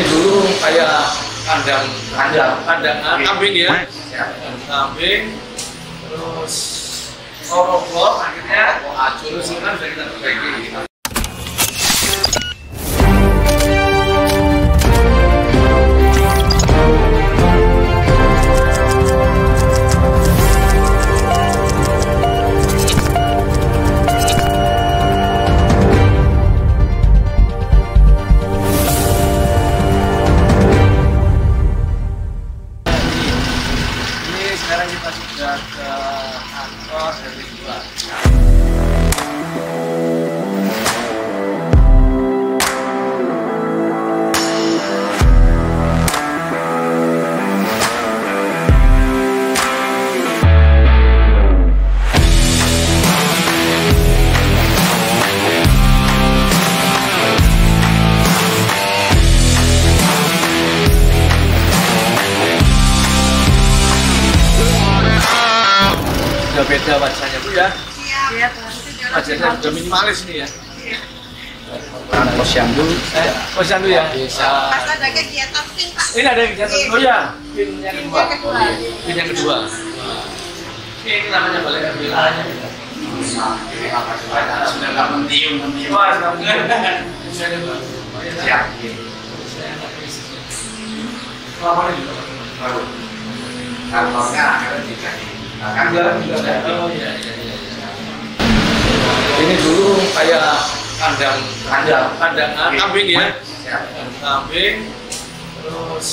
ini dulu kayak kandang. Kandang. kandang kambing ya. Ya. kambing. Terus roboh akhirnya oh, acur sih kan sudah kita perbaiki sekarang kita sudah ke kantor RW 2 sudah beda wajahnya bu ya Iya, wajahnya sudah minimalis ini ya Posyandu. eh posyandu ya Bisa. Pas ada kegiatan pin, Pak. ini ada kegiatan oh ya pin yang kedua Yang kedua. pin yang kedua ini, ini namanya balik RW Sudah nggak mentium, mentium. Wah, sudah Siap. Selama ini juga Akan Oh iya, iya, iya. Ini dulu kayak kandang Kandang. kandang kambing ya. Kambing terus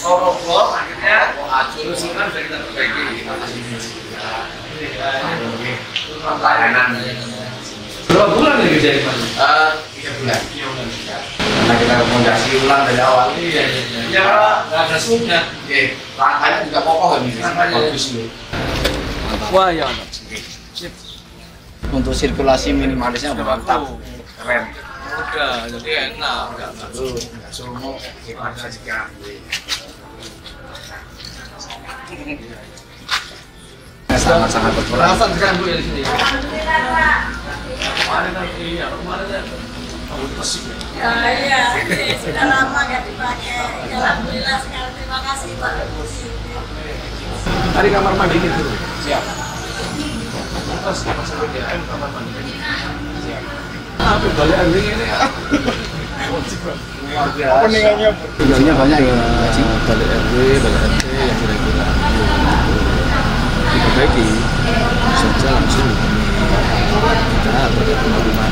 roboh akhirnya oh, acur sih kan sudah kita perbaiki. Pelayanan. Berapa bulan nih kerja di mana? Eh, tiga bulan. Karena kita rekomendasi ulang dari awal. Iya, iya, iya. Ya kalau nggak ada sudah. Oke, langkahnya juga kokoh ini. Langkahnya. Bagus nih. Wah ya. Sip. Untuk sirkulasi minimalisnya mantap. Keren. Udah, jadi enak. Nggak nggak Bagus. Nggak sumuk. Gimana juga. Sangat-sangat sekarang bu ya di sini. Kemarin nanti, ya kemarin ya. Oh. Ya, iya, ini sudah lama nggak dipakai. Ya, Alhamdulillah sekali terima kasih Pak. Tadi kamar mandi itu. Siap. Terus pas PDAM kamar mandi. Siap. Apa balik anjing ini ya? Openingnya Tujuannya banyak ya. Balik RW, balik RT yang kira-kira diperbaiki saja langsung kita pada penerima